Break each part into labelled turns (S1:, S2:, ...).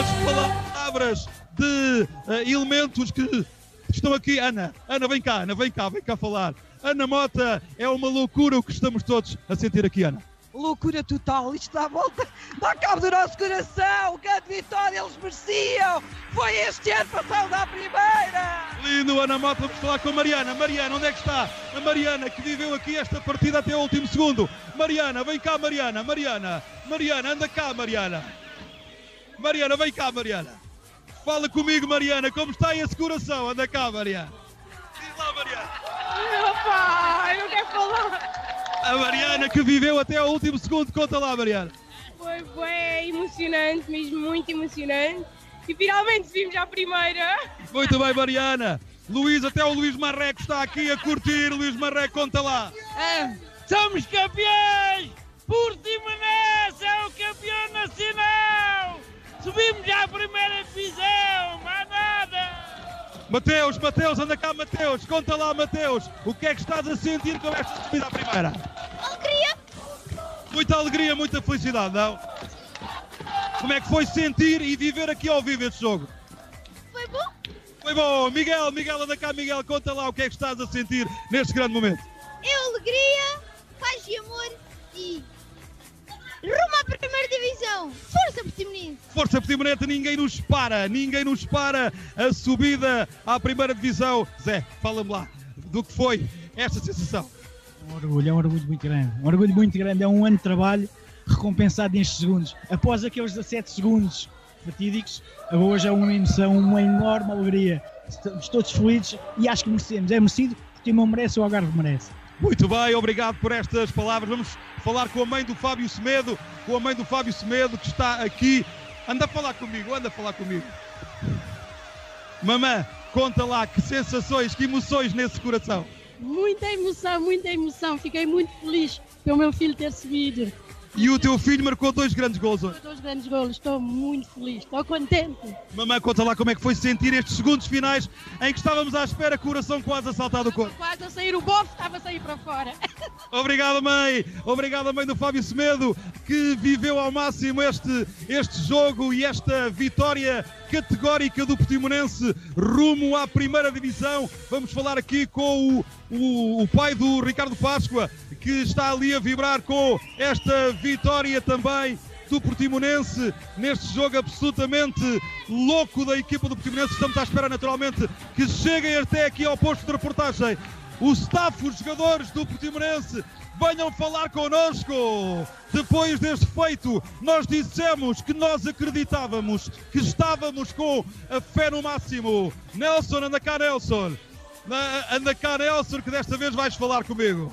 S1: as palavras de uh, elementos que estão aqui. Ana, Ana, vem cá, Ana, vem cá, vem cá falar. Ana Mota, é uma loucura o que estamos todos a sentir aqui, Ana.
S2: Loucura total, isto dá volta, dá cabo do nosso coração, grande vitória, eles mereciam, foi este ano passado à primeira!
S1: Lindo, Ana Mota, vamos falar com a Mariana. Mariana, onde é que está? A Mariana que viveu aqui esta partida até o último segundo. Mariana, vem cá, Mariana, Mariana, Mariana, anda cá, Mariana. Mariana, vem cá, Mariana. Fala comigo, Mariana, como está esse coração? Anda cá, Mariana. Diz lá, Mariana.
S3: Meu pai, não quero falar.
S1: A Mariana que viveu até ao último segundo, conta lá, Mariana.
S3: Foi bem emocionante, mesmo muito emocionante. E finalmente vimos à primeira.
S1: Muito bem, Mariana. Luís, até o Luís Marreco está aqui a curtir. Luís Marreco, conta lá.
S4: É, somos campeões! Portimonense é o campeão nacional! Subimos à primeira divisão, mais nada!
S1: Mateus, Mateus, anda cá, Mateus, conta lá, Mateus, o que é que estás a sentir com esta subida à primeira?
S5: Alegria!
S1: Muita alegria, muita felicidade, não? Como é que foi sentir e viver aqui ao vivo este jogo?
S5: Foi bom?
S1: Foi bom, Miguel, Miguel, anda cá, Miguel, conta lá o que é que estás a sentir neste grande momento.
S5: É alegria, paz e amor e rumo à primeira divisão. Força Portimonense!
S1: Força Portimonense, ninguém nos para, ninguém nos para a subida à primeira divisão. Zé, fala-me lá do que foi esta sensação.
S6: Um orgulho, é um orgulho muito grande. Um orgulho muito grande, é um ano de trabalho recompensado nestes segundos. Após aqueles 17 segundos fatídicos, hoje é uma emoção, uma enorme alegria. Estamos todos felizes e acho que merecemos. É merecido porque não merece, o Algarve merece.
S1: Muito bem, obrigado por estas palavras. Vamos falar com a mãe do Fábio Semedo, com a mãe do Fábio Semedo que está aqui. Anda a falar comigo, anda a falar comigo. Mamã, conta lá que sensações, que emoções nesse coração.
S7: Muita emoção, muita emoção. Fiquei muito feliz pelo meu filho ter subido.
S1: E o teu filho marcou dois grandes gols hoje.
S7: Dois grandes gols, estou muito feliz, estou contente.
S1: Mamãe, conta lá como é que foi sentir estes segundos finais em que estávamos à espera, coração quase a saltar do corpo.
S7: Quase a sair o bofo, estava a sair para fora.
S1: Obrigado, mãe. Obrigado, mãe do Fábio Semedo, que viveu ao máximo este, este jogo e esta vitória categórica do Portimonense rumo à primeira divisão. Vamos falar aqui com o, o, o pai do Ricardo Páscoa, que está ali a vibrar com esta vitória também do Portimonense neste jogo absolutamente louco da equipa do Portimonense. Estamos à espera naturalmente que cheguem até aqui ao posto de reportagem. O staff, os jogadores do Portimonense venham falar connosco. Depois deste feito, nós dissemos que nós acreditávamos, que estávamos com a fé no máximo. Nelson, anda cá, Nelson. Anda cá, Nelson, que desta vez vais falar comigo.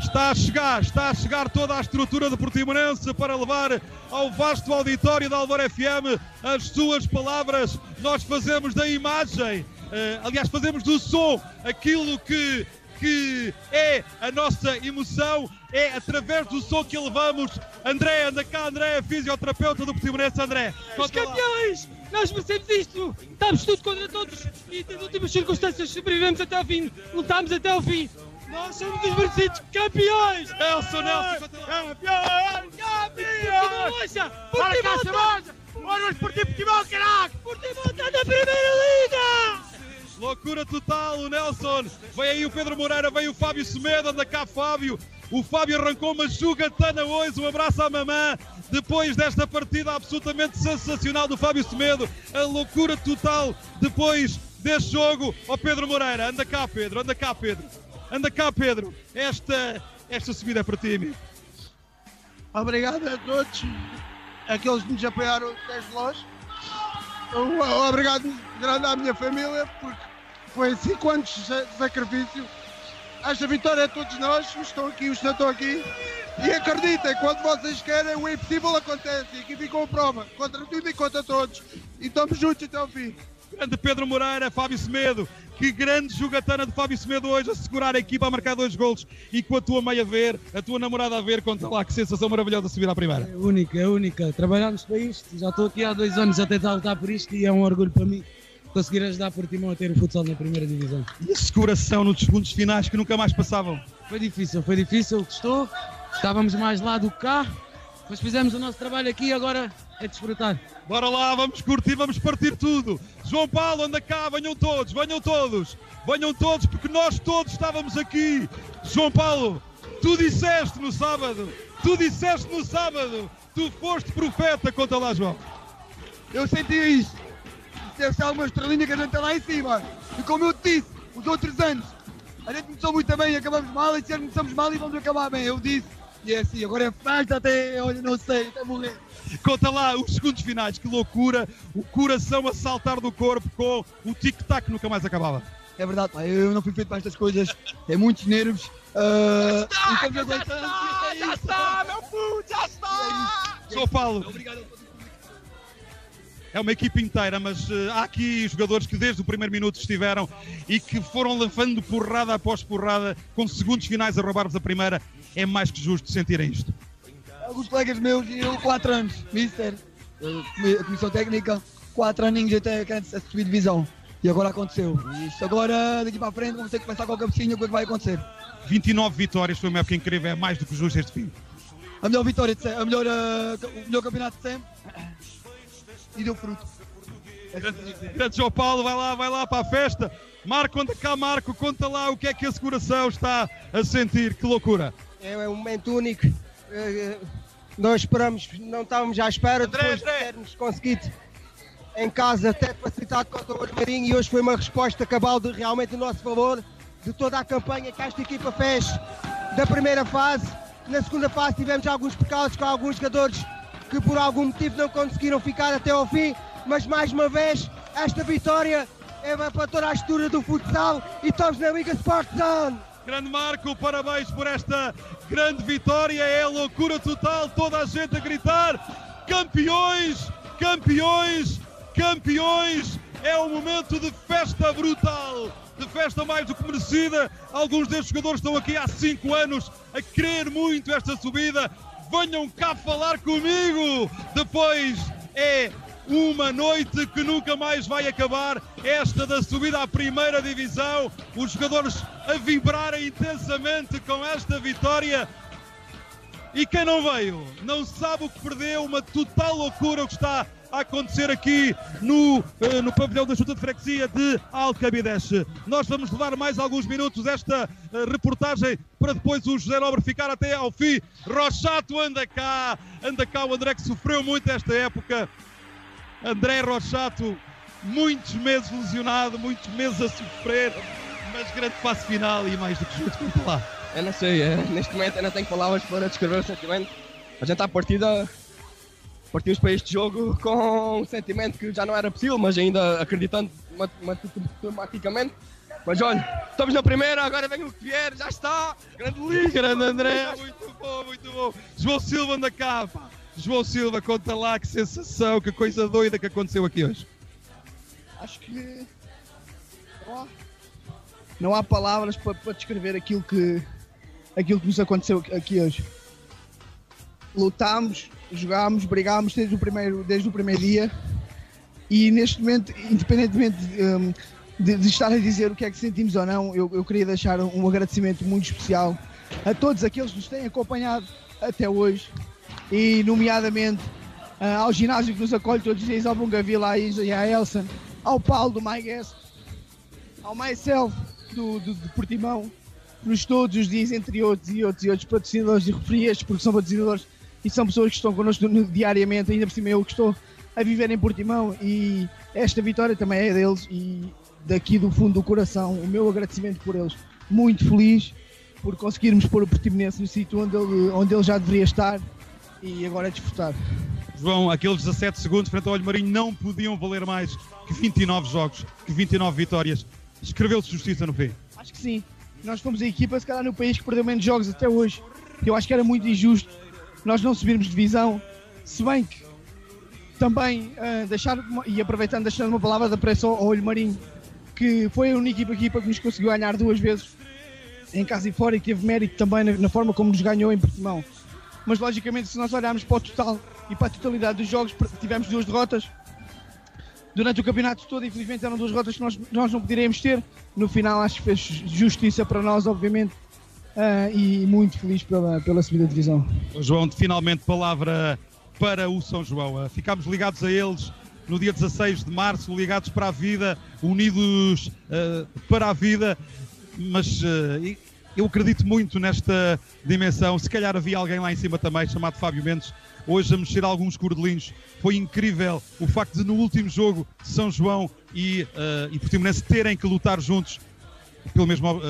S1: Está a chegar, está a chegar toda a estrutura do Portimonense para levar ao vasto auditório da Alvar FM as suas palavras. Nós fazemos da imagem, eh, aliás, fazemos do som aquilo que, que é a nossa emoção, é através do som que levamos. André, anda cá, André, fisioterapeuta do Portimonense, André.
S4: Os campeões! Nós merecemos isto! Estamos tudo contra todos e nas últimas circunstâncias sobrevivemos até ao fim, lutámos até ao fim. Nós somos os merecidos campeões!
S1: Nelson, Nelson,
S4: campeões! Campeões! Para cá, Samoja! Ora, vamos partir Portimão, caralho! Portimão está na Primeira Liga!
S1: Loucura total, o Nelson. Vem aí o Pedro Moreira, vem o Fábio Semedo, anda cá, Fábio. O Fábio arrancou uma jogatana hoje. Um abraço à mamã. Depois desta partida absolutamente sensacional do Fábio Semedo, a loucura total depois deste jogo. Oh, Pedro Moreira, anda cá, Pedro, anda cá, Pedro. Anda cá, Pedro. Esta, esta subida é para ti, amigo.
S8: Obrigado a todos aqueles que nos apoiaram desde longe. Obrigado grande à minha família, porque foi cinco anos de sacrifício. Esta vitória é todos nós, os estão aqui, os que estão aqui. E acreditem, quando vocês querem, o impossível acontece. E aqui ficou a prova, contra tudo e contra todos. E estamos juntos até ao fim.
S1: Grande Pedro Moreira, Fábio Semedo. Que grande jogatana de Fábio Semedo hoje a segurar a equipa a marcar dois golos e com a tua mãe a ver, a tua namorada a ver, conta lá que sensação maravilhosa subir à primeira.
S9: É única, é única. Trabalhamos para isto, já estou aqui há dois anos a tentar lutar por isto e é um orgulho para mim conseguir ajudar Portimão a ter o futsal na primeira divisão.
S1: E esse coração nos segundos finais que nunca mais passavam?
S9: Foi difícil, foi difícil, custou. Estávamos mais lá do que cá, mas fizemos o nosso trabalho aqui agora é desfrutar.
S1: Bora lá, vamos curtir, vamos partir tudo. João Paulo, anda cá, venham todos, venham todos, venham todos, porque nós todos estávamos aqui. João Paulo, tu disseste no sábado, tu disseste no sábado, tu foste profeta, conta lá, João.
S10: Eu senti isto. Deve ser alguma estrelinha que a gente está lá em cima. E como eu te disse, os outros anos, a gente começou muito bem e acabamos mal, e se começamos mal e vamos acabar bem. Eu disse, e é assim, agora é festa até, olha, não sei, até morrer.
S1: Conta lá os segundos finais, que loucura, o coração a saltar do corpo com o tic-tac nunca mais acabava.
S10: É verdade, pá, eu não fui feito para estas coisas, é muitos nervos. Uh, já está, já está,
S1: já está, meu puto, já está! João Paulo.
S10: Obrigado.
S1: É uma equipe inteira, mas uh, há aqui jogadores que desde o primeiro minuto estiveram e que foram levando porrada após porrada, com segundos finais a roubar-vos a primeira. É mais que justo sentirem isto.
S10: Alguns colegas meus e eu, 4 anos, Mister, a Comissão Técnica, 4 aninhos até de subir divisão. E agora aconteceu. Isto agora, daqui para a frente, vamos ter que pensar com a cabecinha o que é que vai acontecer.
S1: 29 vitórias, foi uma época incrível, é mais do que justo este fim.
S10: A melhor vitória de sempre, a melhor, uh, o melhor campeonato de sempre. E deu fruto.
S1: Grande, grande João Paulo, vai lá, vai lá para a festa. Marco, anda cá, Marco, conta lá o que é que esse coração está a sentir, que loucura.
S11: É um momento único. Eh, Nós esperamos, não estávamos à espera
S1: André,
S11: depois
S1: André.
S11: de termos conseguido em casa ter facilitado contra o Marinho e hoje foi uma resposta cabal de realmente o nosso favor de toda a campanha que esta equipa fez da primeira fase. Na segunda fase tivemos alguns percalços com alguns jogadores que por algum motivo não conseguiram ficar até ao fim, mas mais uma vez esta vitória é para toda a estrutura do futsal e estamos na Liga Sport Zone.
S1: Grande Marco, parabéns por esta grande vitória. É loucura total, toda a gente a gritar: campeões, campeões, campeões. É um momento de festa brutal, de festa mais do que merecida. Alguns destes jogadores estão aqui há 5 anos a querer muito esta subida. Venham cá falar comigo. Depois é uma noite que nunca mais vai acabar, esta da subida à primeira divisão, os jogadores a vibrarem intensamente com esta vitória. E quem não veio, não sabe o que perdeu, uma total loucura o que está a acontecer aqui no, eh, no pavilhão da Junta de Freguesia de Alcabideche. Nós vamos levar mais alguns minutos esta eh, reportagem para depois o José Nobre ficar até ao fim. Rochato anda cá, anda cá o André que sofreu muito esta época. André Rochato, muitos meses lesionado, muitos meses a sofrer, mas grande fase final e mais do que justo, conta lá.
S12: Eu não sei, é, neste momento eu não tenho palavras para descrever o sentimento. A gente à partida partimos para este jogo com um sentimento que já não era possível, mas ainda acreditando mat- mat- matematicamente. Mas olha, estamos na primeira, agora vem o que vier, já está. Grande Luís,
S1: Grande André, muito bom, muito bom. João Silva anda cá. João Silva, conta lá que sensação, que coisa doida que aconteceu aqui hoje.
S13: Acho que há, não há palavras para, para descrever aquilo que, aquilo que nos aconteceu aqui hoje. Lutámos, jogámos, brigámos desde o primeiro, desde o primeiro dia e neste momento, independentemente hum, de, de estar a dizer o que é que sentimos ou não, eu, eu queria deixar um agradecimento muito especial a todos aqueles que nos têm acompanhado até hoje e nomeadamente ah, ao ginásio que nos acolhe todos os dias, ao Bungavila, à Isa e à Elson, ao Paulo do My Guest, ao Myself do, do, do Portimão, nos todos os dias, entre outros e outros e outros patrocinadores e referias, porque são patrocinadores e são pessoas que estão connosco no- diariamente, ainda por cima eu que estou a viver em Portimão e esta vitória também é deles e daqui do fundo do coração o meu agradecimento por eles. Muito feliz por conseguirmos pôr o Portimonense no sítio onde ele, onde ele já deveria estar e agora é desfrutar.
S1: João, aqueles 17 segundos frente ao Olho Marinho não podiam valer mais que 29 jogos, que 29 vitórias. Escreveu-se justiça no fim.
S13: Acho que sim. Nós fomos a equipa, se calhar, no país que perdeu menos jogos até hoje. Eu acho que era muito injusto nós não subirmos divisão, se bem que também ah, deixar, e aproveitando, deixando uma palavra de apreço ao Olho Marinho, que foi a única equipa que nos conseguiu ganhar duas vezes em casa e fora e teve mérito também na, na forma como nos ganhou em Portimão. Mas logicamente, se nós olharmos para o total e para a totalidade dos jogos, tivemos duas derrotas, durante o campeonato todo, infelizmente eram duas rotas que nós, nós não poderíamos ter. No final, acho que fez justiça para nós, obviamente, ah, e muito feliz pela, pela subida de divisão.
S1: João, finalmente palavra para o São João. Uh, ficámos ligados a eles no dia 16 de março, ligados para a vida, unidos uh, para a vida, mas uh, eu acredito muito nesta dimensão. Se calhar havia alguém lá em cima também, chamado Fábio Mendes, hoje a mexer alguns cordelinhos. Foi incrível o facto de no último jogo São João e, uh, e Portimonense terem que lutar juntos pelo mesmo, uh,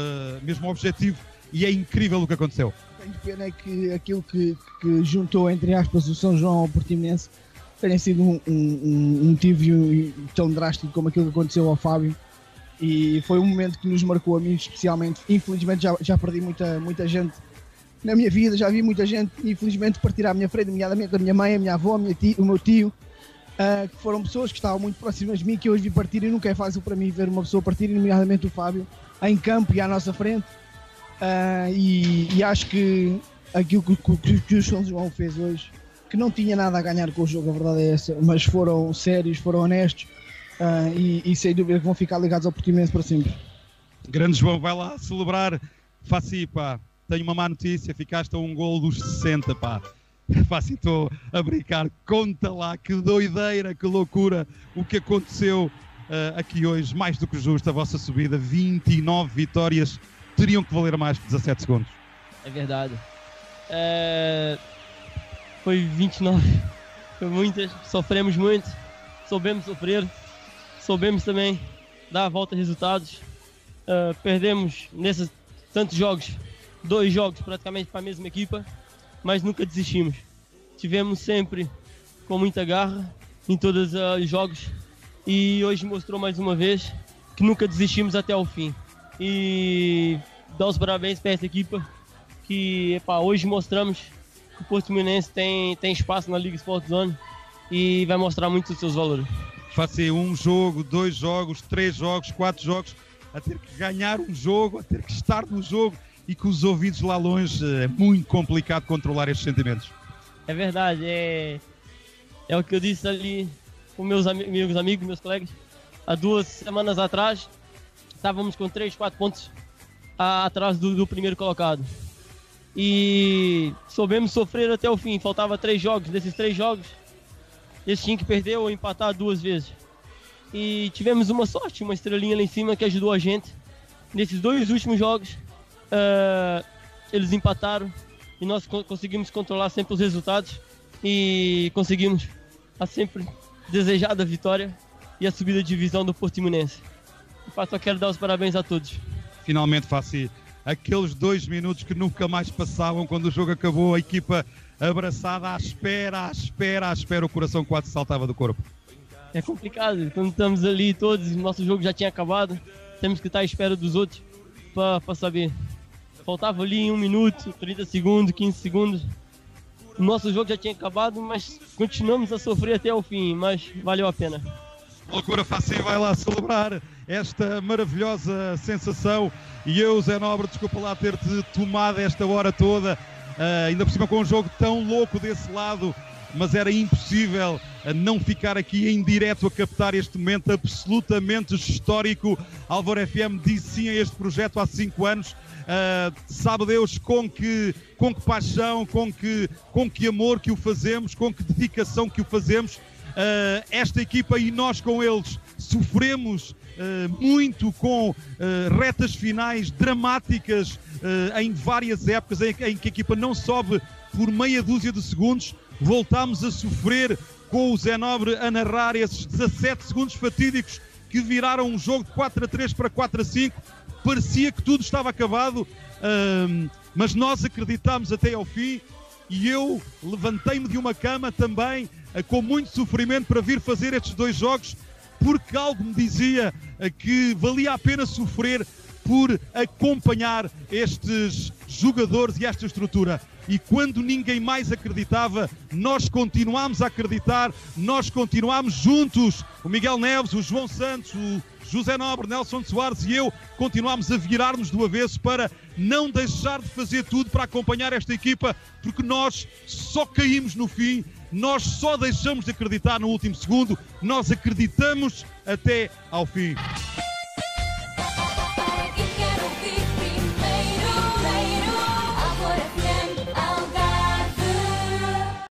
S1: mesmo objetivo e é incrível o que aconteceu.
S13: Tenho pena é que aquilo que, que juntou, entre aspas, o São João ao Portimonense tenha sido um, um, um motivo tão drástico como aquilo que aconteceu ao Fábio e foi um momento que nos marcou a mim especialmente. Infelizmente já, já perdi muita, muita gente na minha vida, já vi muita gente, infelizmente, partir à minha frente, nomeadamente a minha mãe, a minha avó, a minha tio, o meu tio, uh, que foram pessoas que estavam muito próximas de mim, que hoje vi partir e nunca é fácil para mim ver uma pessoa partir, nomeadamente o Fábio, em campo e à nossa frente. Uh, e, e, acho que aquilo que, que, que o São João fez hoje, que não tinha nada a ganhar com o jogo, a verdade é essa, mas foram sérios, foram honestos uh, e, e sem dúvida que vão ficar ligados ao Portimonense para sempre.
S1: Grande João, vai lá celebrar. Faci, pá, tenho uma má notícia, ficaste a um gol dos 60, pá. Faci, estou a brincar. Conta lá, que doideira, que loucura o que aconteceu uh, aqui hoje. Mais do que justo a vossa subida, 29 vitórias, teriam que valer mais que 17 segundos.
S14: É verdade. É... Foi 29, foi muitas, sofremos muito, soubemos sofrer, soubemos também dar a volta a resultados. Uh, perdemos nesses tantos jogos, dois jogos praticamente para a mesma equipa, mas nunca desistimos. Tivemos sempre com muita garra em todos os jogos e hoje mostrou mais uma vez que nunca desistimos até o fim. E dar os parabéns para essa equipa que epa, hoje mostramos que o Portimonense tem, tem espaço na Liga Sport Zone e vai mostrar muito os seus valores
S1: fazer um jogo, dois jogos, três jogos, quatro jogos, a ter que ganhar um jogo, a ter que estar no jogo e com os ouvidos lá longe, é muito complicado controlar estes sentimentos.
S14: É verdade, é, é o que eu disse ali com meus amigos, amigos, meus colegas. Há duas semanas atrás, estávamos com três, quatro pontos atrás do, do primeiro colocado. E soubemos sofrer até o fim. Faltava três jogos. Desses três jogos, esse time que perdeu ou empatar duas vezes. E tivemos uma sorte, uma estrelinha lá em cima que ajudou a gente. Nesses dois últimos jogos, uh, eles empataram e nós co conseguimos controlar sempre os resultados e conseguimos a sempre desejada vitória e a subida de divisão do Portimonense. E só quero dar os parabéns a todos.
S1: Finalmente, Faci, aqueles dois minutos que nunca mais passavam quando o jogo acabou, a equipa abraçada à espera, à espera, à espera, o coração quase saltava do corpo.
S14: É complicado, quando estamos ali todos, o nosso jogo já tinha acabado, temos que estar à espera dos outros para saber. Faltava ali um minuto, 30 segundos, 15 segundos. O nosso jogo já tinha acabado, mas continuamos a sofrer até o fim, mas valeu a pena.
S1: Loucura Faci vai lá celebrar esta maravilhosa sensação. E eu, Zé Nobre, desculpa lá ter-te tomado esta hora toda Uh, ainda por cima com um jogo tão louco desse lado, mas era impossível uh, não ficar aqui em direto a captar este momento absolutamente histórico. Álvaro FM disse sim a este projeto há cinco anos. Uh, sabe Deus com que, com que paixão, com que, com que amor que o fazemos, com que dedicação que o fazemos. Uh, esta equipa e nós com eles sofremos uh, muito com retas finais dramáticas em várias épocas em, em, que a equipa não sobe por meia dúzia de segundos. Voltámos a sofrer com o Zé Nobre a narrar esses 17 segundos fatídicos que viraram um jogo de 4 a 3 para 4 a 5. Parecia que tudo estava acabado, mas nós acreditámos até ao fim e eu levantei-me de uma cama também com muito sofrimento para vir fazer estes dois jogos porque algo me dizia que valia a pena sofrer por acompanhar estes jogadores e esta estrutura. E quando ninguém mais acreditava, nós continuámos a acreditar, nós continuámos juntos. O Miguel Neves, o João Santos, o José Nobre, Nelson Soares e eu continuámos a virar-nos do avesso para não deixar de fazer tudo para acompanhar esta equipa, porque nós só caímos no fim, nós só deixamos de acreditar no último segundo, nós acreditamos até ao fim.